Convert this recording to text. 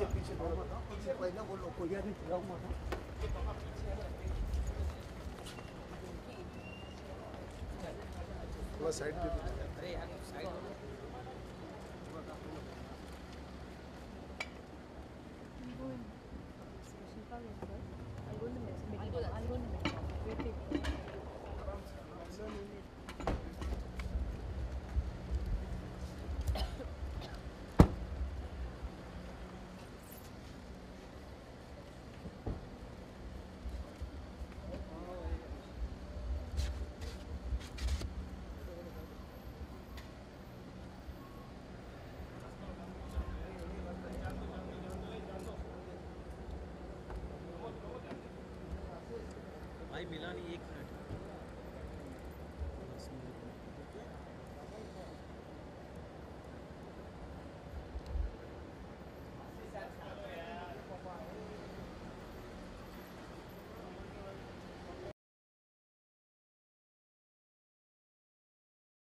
पहिला बोलो कोई नहीं खिलाऊं मत थोड़ा साइड पे अरे यार I'm भाई मिला नहीं एक